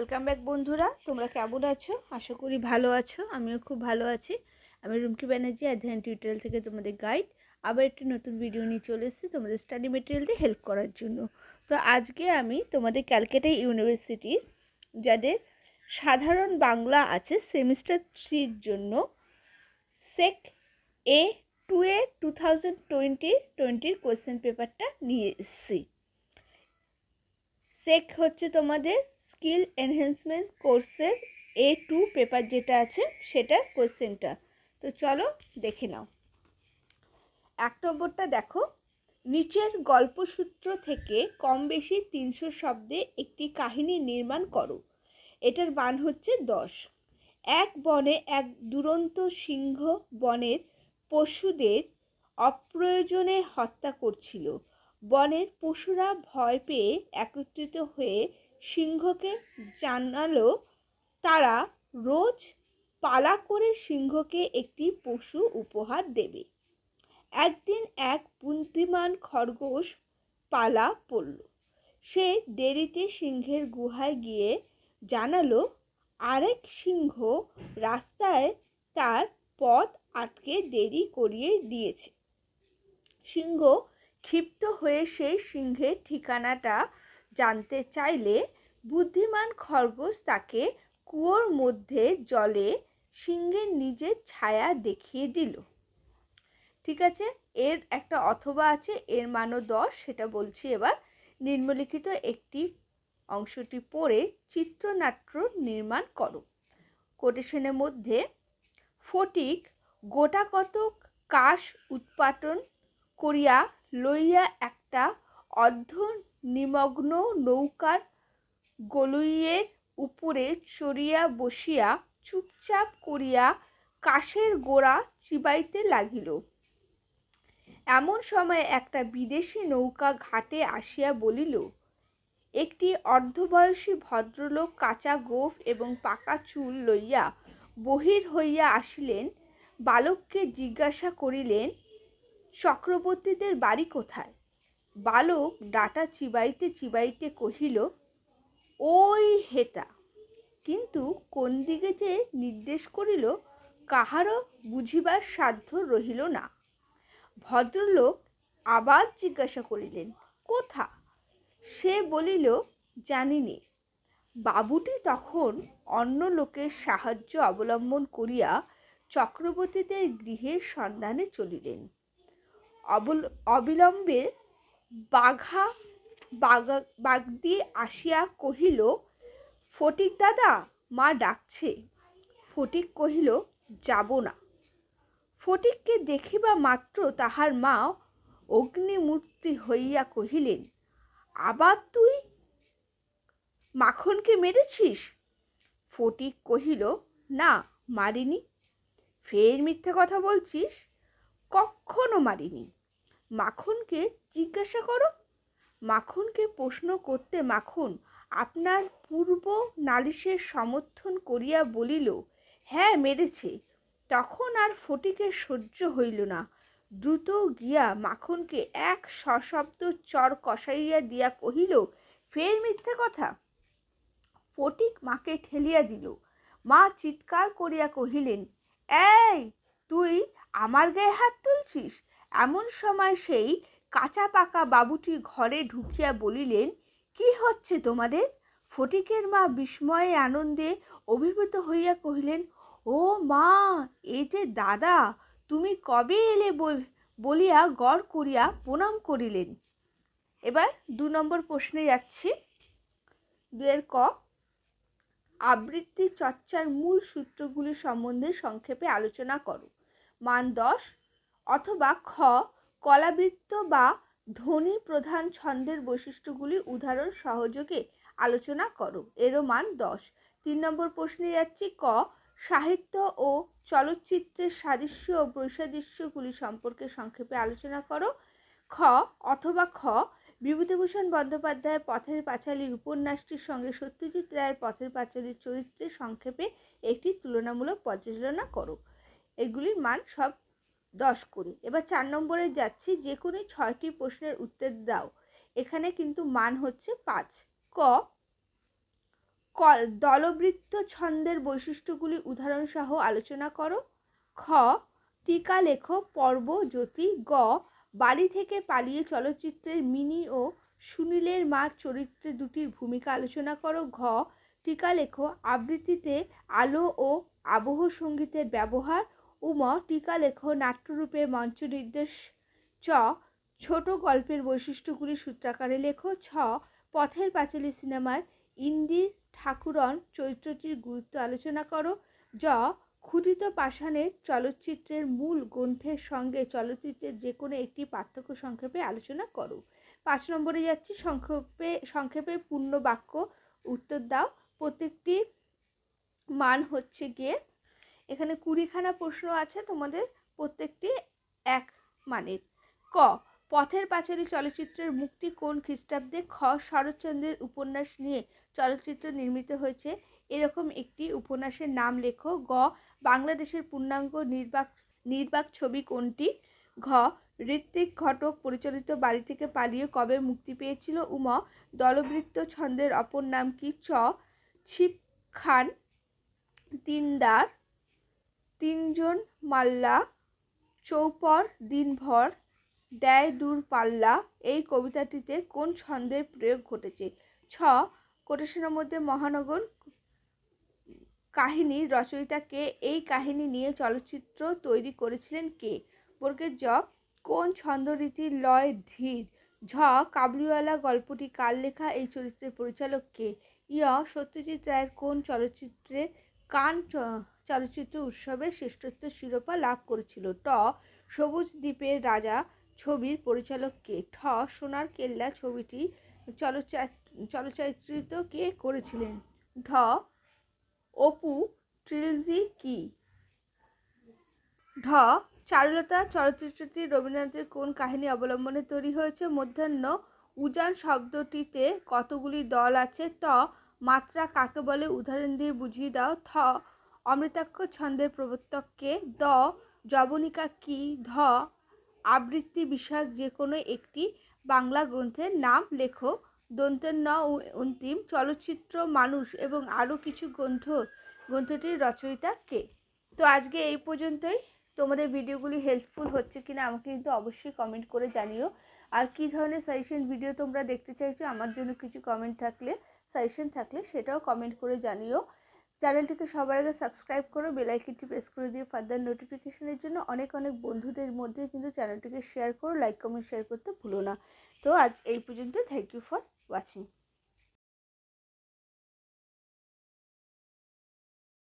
Welcome back বন্ধুরা। তোমরা কেমন আছো? আশা করি ভালো আছো। আমিও খুব ভালো আছি। আমি রুমকি ব্যানার্জি অ্যাডভান্স টিউটোরিয়াল থেকে তোমাদের গাইড আবার একটি নতুন ভিডিও নিয়ে চলে এসেছি তোমাদের স্টাডি মেটেরিয়াল দিয়ে হেল্প করার জন্য। তো আজকে আমি তোমাদের ক্যালকাটা ইউনিভার্সিটির যাদের সাধারণ বাংলা আছে সেমিস্টার থ্রির জন্য সেক A two A two thousand twenty টোয়েন্টির কোয়েশ্চেন পেপারটা নিয়ে এসেছি। সেক হচ্ছে তোমাদের স্কিল এনহেন্সমেন্ট কোর্সের এ টু পেপার যেটা আছে, সেটা কোশ্চেনটা তো চলো দেখে নাও। এক নম্বরটা দেখো। নিচের গল্পসূত্র থেকে কম বেশি তিনশো শব্দে একটি কাহিনী নির্মাণ করো। এটার মান হচ্ছে দশ। এক বনে এক দুরন্ত সিংহ বনের পশুদের অপ্রয়োজনে হত্যা করছিল। বনের পশুরা ভয় পেয়ে একত্রিত হয়ে সিংহকে জানালো তারা রোজ পালা করে সিংহকে একটি পশু উপহার দেবে। একদিন এক বুদ্ধিমান খরগোশ পালা পড়ল। সে দেরিতে সিংহের গুহায় গিয়ে জানালো, আরেক সিংহ রাস্তায় তার পথ আটকে দেরি করিয়ে দিয়েছে। সিংহ ক্ষিপ্ত হয়ে সেই সিংহের ঠিকানাটা জানতে চাইলে বুদ্ধিমান খরগোশ তাকে কুয়োর মধ্যে জলে সিংহের নিজের ছায়া দেখিয়ে দিল। ঠিক আছে? এর একটা অথবা আছে, এর মানও দশ, সেটা বলছি এবার। নিম্নলিখিত একটি অংশটি পড়ে চিত্রনাট্য নির্মাণ করো। কোটেশনের মধ্যে, ফটিক গোটা কতক কাশ উৎপাটন করিয়া লইয়া একটা অর্ধ নিমগ্ন নৌকার গলুইয়ের উপরে চড়িয়া বসিয়া চুপচাপ করিয়া কাশের গোড়া চিবাইতে লাগিল। এমন সময় একটা বিদেশি নৌকা ঘাটে আসিয়া বলিল, একটি অর্ধবয়সী ভদ্রলোক কাঁচা গোফ এবং পাকা চুল লইয়া বহির হইয়া আসিলেন, বালককে জিজ্ঞাসা করিলেন, চক্রবর্তীদের বাড়ি কোথায়? বালক ডাটা চিবাইতে চিবাইতে কহিল ওই হেটা। কিন্তু কোন দিকে যে নির্দেশ করিল, কাহারও বুঝিবার সাধ্য রহিল না। ভদ্রলোক আবার জিজ্ঞাসা করিলেন, কোথা? সে বলিল, জানিনি। বাবুটি তখন অন্য লোকের সাহায্য অবলম্বন করিয়া চক্রবর্তীদের গৃহের সন্ধানে চলিলেন। অবল, অবিলম্বে বাঘা বাগা, বাগদি আসিয়া কহিল, ফটিক দাদা, মা ডাকছে। ফটিক কহিল, যাব না। ফটিককে দেখিবা মাত্র তাহার মা অগ্নিমূর্তি হইয়া কহিলেন, আবার তুই মাখনকে মেরেছিস? ফটিক কহিল, না, মারিনি। ফের মিথ্যে কথা বলছিস? কখনো মারিনি। মাখনকে জিজ্ঞাসা করো মাখনকে প্রশ্ন করতে মাখন, আপনার পূর্ব নালিশের সমর্থন করিয়া বলিল হ্যাঁ মেরেছে তখন আর ফটিকের সহ্য হইল না। দ্রুত গিয়া মাখনকে এক সশব্দ চর কষাইয়া দিয়া কহিল, ফের মিথ্যে কথা ফটিক মাকে ঠেলিয়া দিল। মা চিৎকার করিয়া কহিলেন, এই, তুই আমার গায়ে হাত তুলছিস? এমন সময় সেই কাঁচা পাকা বাবুটি ঘরে ঢুকিয়া বলিলেন, কি হচ্ছে তোমাদের? ফটিকের মা বিস্ময়ে আনন্দে অভিভূত হইয়া কহিলেন, ও মা এই যে দাদা, তুমি কবে এলে বলিয়া গড় করিয়া প্রণাম করিলেন? এবার দু নম্বর প্রশ্নে যাচ্ছি। দুয়ের ক, আবৃত্তি চর্চার মূল সূত্রগুলি সম্বন্ধে সংক্ষেপে আলোচনা করো। মান দশ অথবা খ কলাবৃত্ত বা ধ্বনি প্রধান ছন্দের বৈশিষ্ট্যগুলি উদাহরণ সহযোগে আলোচনা করো। এরও মান দশ। তিন নম্বর প্রশ্নে যাচ্ছি, ক, সাহিত্য ও চলচ্চিত্রের সাদৃশ্য ও বৈসাদৃশ্যগুলি সম্পর্কে সংক্ষেপে আলোচনা করো। খ, অথবা খ, বিভূতিভূষণ বন্দ্যোপাধ্যায়ের পথের পাঁচালীর উপন্যাসটির সঙ্গে সত্যজিৎ রায়ের পথের পাঁচালীর চরিত্রের সংক্ষেপে একটি তুলনামূলক পর্যালোচনা করো। এগুলির মান সব দশ করে এবার চার নম্বরে যাচ্ছি, যে কোনো ছয়টি প্রশ্নের উত্তর দাও। এখানে কিন্তু মান হচ্ছে পাঁচ। ক, দলবৃত্ত ছন্দের বৈশিষ্ট্যগুলি উদাহরণসহ আলোচনা করো। খ, টিকা লেখো, পর্ব, জ্যোতি। গ, বাড়ি থেকে পালিয়ে চলচ্চিত্রের মিনি ও সুনীলের মা চরিত্রে দুটির ভূমিকা আলোচনা করো। ঘ, টিকা লেখো, আবৃত্তিতে আলো ও আবহ সঙ্গীতের ব্যবহার। উম টিকা লেখো নাট্যরূপে মঞ্চ নির্দেশ চ। ছোট গল্পের বৈশিষ্ট্যগুলি সূত্রাকারে লেখো। ছ। পথের পাঁচালী সিনেমার ইন্দির ঠাকুরন চরিত্রটির গুরুত্ব আলোচনা করো। জ। ক্ষুদিত পাষাণের চলচ্চিত্রের মূল গ্রন্থের সঙ্গে চলচ্চিত্রের যে কোনো একটি পার্থক্য সংক্ষেপে আলোচনা করো। পাঁচ নম্বরে যাচ্ছি, সংক্ষেপে সংক্ষেপে পূর্ণ বাক্য উত্তর দাও। প্রত্যেকটি মান হচ্ছে গিয়ে এখানে কুড়িখানা প্রশ্ন আছে তোমাদের প্রত্যেকটি এক মানের। ক, পথের পাঁচালী চলচ্চিত্রের মুক্তি কোন খ্রিস্টাব্দে খ, শরৎচন্দ্রের উপন্যাস নিয়ে চলচ্চিত্র নির্মিত হয়েছে? এরকম একটি উপন্যাসের নাম লেখো। গ, বাংলাদেশের পূর্ণাঙ্গ নির্বাক নির্বাক ছবি কোনটি? ঘ, ঋত্বিক ঘটক পরিচালিত বাড়ি থেকে পালিয়ে কবে মুক্তি পেয়েছিল? উম দলবৃত্ত ছন্দের অপর নাম কি? চ ছিপ খান তিনদার তিনজন মাল্লা, চৌপর দিনভর, দেয় দূর পাল্লা। এই কবিতাটিতে কোন ছন্দের প্রয়োগ ঘটেছে? ছ কোটেশনের মধ্যে মহানগর কাহিনীর রচয়িতাকে এই কাহিনী নিয়ে চলচ্চিত্র তৈরি করেছিলেন কে? বর্গের জ, কোন ছন্দরীতির লয় ধীর? ঝ, কাবলিওয়ালা গল্পটি কার লেখা? এই চরিত্রের পরিচালক কে? ইয় সত্যজিৎ রায়ের কোন চলচ্চিত্রে কান চলচ্চিত্র উৎসবে শ্রেষ্ঠত্ব শিরোপা লাভ করেছিল। ট, সবুজ দ্বীপের রাজা ছবির পরিচালক কে? ঠ, সোনার কেল্লা ছবিটি চলচ্চিত্রিত কে করেছিলেন? ঢ অপু ট্রিলজি কি? ঢ, চারুলতা চলচ্চিত্রটি রবীন্দ্রনাথের কোন কাহিনী অবলম্বনে তৈরি হয়েছে? মধ্যাহ্ন উজান শব্দটিতে কতগুলি দল আছে? ত মাত্রা কাকে বলে? উদাহরণ দিয়ে বুঝিয়ে দাও। থ, অমৃতাক্ষ ছন্দের প্রবর্তককে দ, যবনিকা কি? ধ, আবৃত্তি বিষয়ক যে কোনো একটি বাংলা গ্রন্থের নাম লেখো। দন্তের ন অন্তিম। চলচ্চিত্র, মানুষ এবং আরও কিছু গ্রন্থ, গ্রন্থটির রচয়িতা কে? তো আজকে এই পর্যন্তই। তোমাদের ভিডিওগুলি হেল্পফুল হচ্ছে কিনা আমাকে কিন্তু অবশ্যই কমেন্ট করে জানিও। আর কি ধরনের সাজেশন ভিডিও তোমরা দেখতে চাইছো, আমার জন্য কিছু কমেন্ট থাকলে সাজেশন থাকলে সেটাও কমেন্ট করে জানিও। চ্যানেলটিকে সবার আগে সাবস্ক্রাইব করো বেলাইকিনটি প্রেস করে দিয়ে ফার্দার নোটিফিকেশনের জন্য অনেক অনেক বন্ধুদের মধ্যে কিন্তু চ্যানেলটিকে শেয়ার করো লাইক কমেন্ট শেয়ার করতে ভুলো না। তো আজ এই পর্যন্ত থ্যাংক ইউ ফর ওয়াচিং